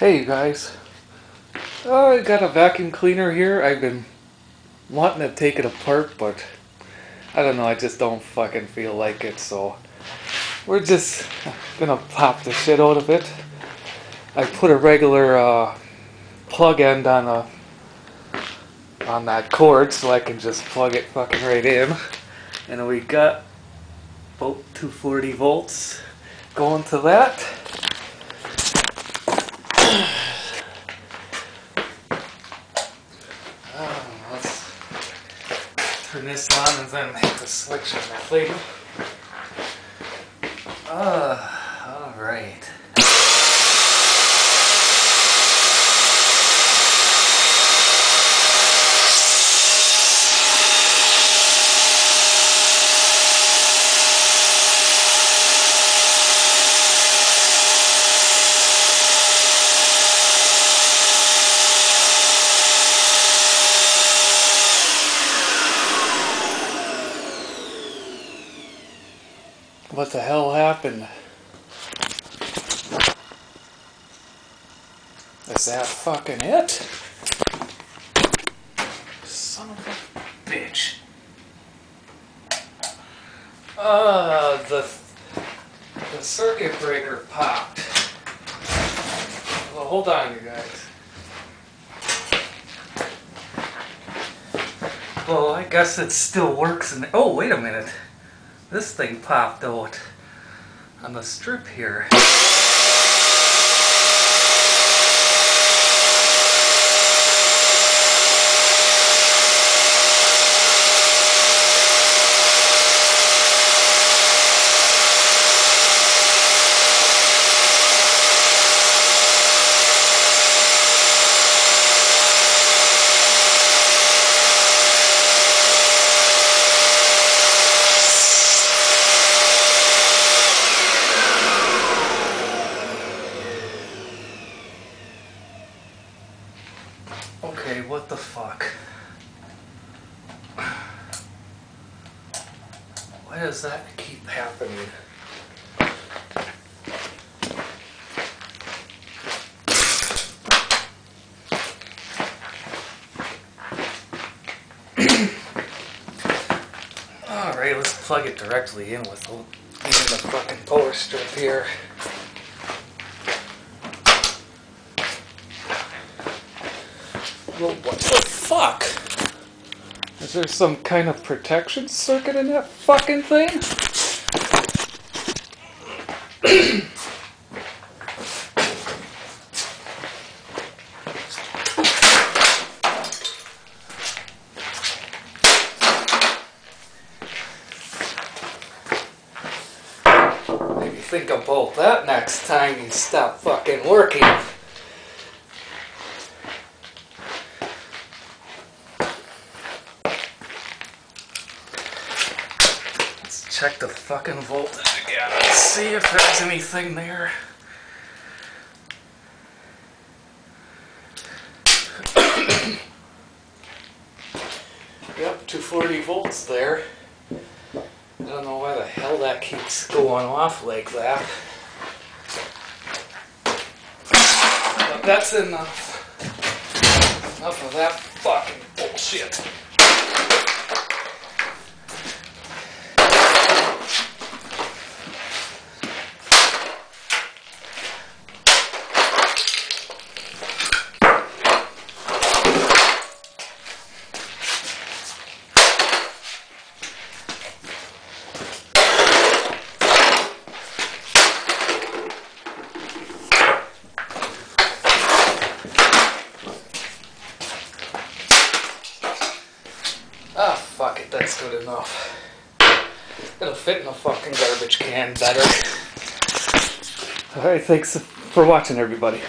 Hey you guys. Oh, I got a vacuum cleaner here. I've been wanting to take it apart, but I don't know, I just don't fucking feel like it, so we're just gonna pop the shit out of it. I put a regular uh, plug end on a on that cord so I can just plug it fucking right in. And we got about 240 volts going to that. Um, let's turn this on and then hit the switch on that thing. Uh, alright. What the hell happened? Is that fucking it? Son of a bitch. Uh, the, the circuit breaker popped. Well, hold on, you guys. Well, I guess it still works. And oh, wait a minute. This thing popped out on the strip here. Okay, what the fuck? Why does that keep happening? Alright, let's plug it directly in with the, fucking power strip here. Well, what the fuck? Is there some kind of protection circuit in that fucking thing? Maybe think about that next time you stop fucking working. Let's check the fucking voltage again. Let's see if there's anything there. yep, 240 volts there. I don't know why the hell that keeps going off like that. But that's enough. Enough of that fucking bullshit. Ah, fuck it, good enough. It'll fit in a fucking garbage can better. Alright, thanks for watching, everybody.